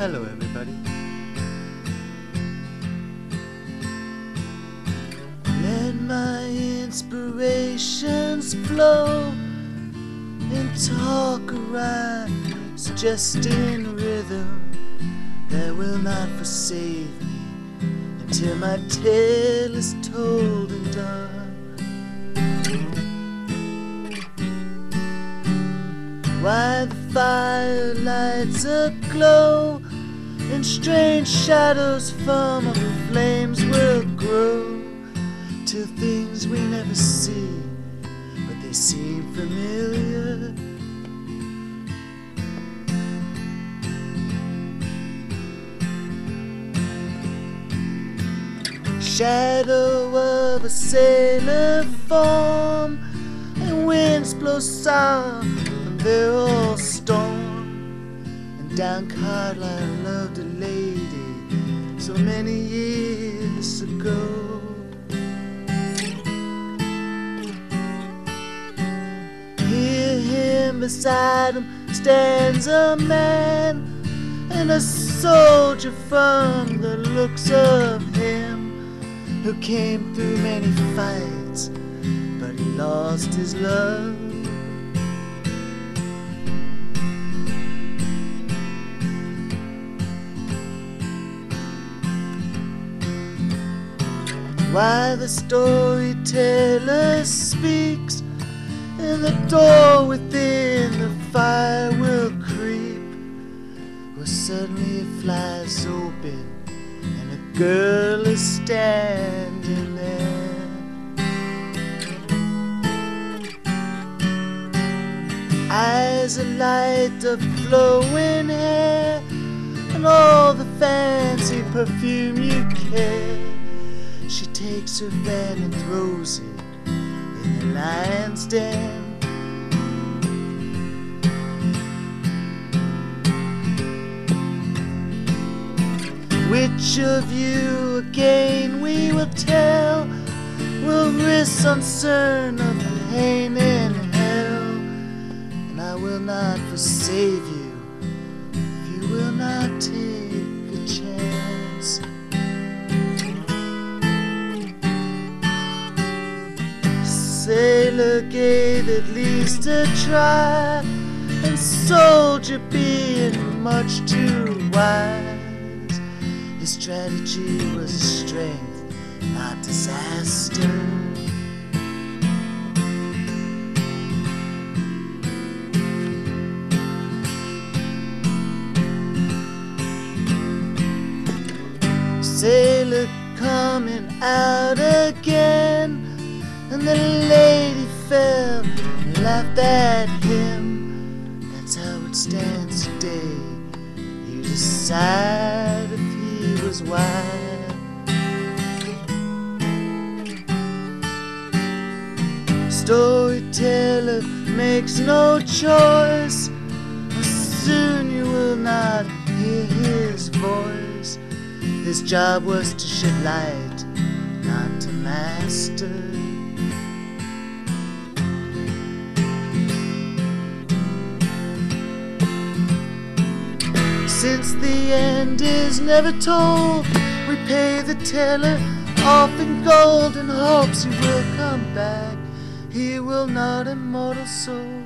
Hello, everybody. Let my inspirations flow and talk around, suggesting rhythm that will not forsake me until my tale is told and done. Why the fire lights a glow and strange shadows from the flames will grow to things we never see, but they seem familiar. Shadow of a sailor form, and winds blow sour from their old storm. Down Carlisle loved a lady so many years ago. Hear him beside him stands a man and a soldier from the looks of him who came through many fights, but he lost his love. Why the storyteller speaks, and the door within the fire will creep. Well, suddenly it flies open, and a girl is standing there. Eyes alight of flowing hair, and all the fancy perfume you care. She takes her fan and throws it in the lion's den. Which of you again we will tell will risk uncertain of pain in hell, and I will not forsake you Gave at least a try, and soldier being much too wise. His strategy was strength, not disaster. Sailor coming out again, and the lady fell and laughed at him. That's how it stands today. You decide if he was wild. Storyteller makes no choice. Soon you will not hear his voice. His job was to shed light, not to master. Since the end is never told, we pay the teller off in gold in hopes he will come back. He will not, immortal soul.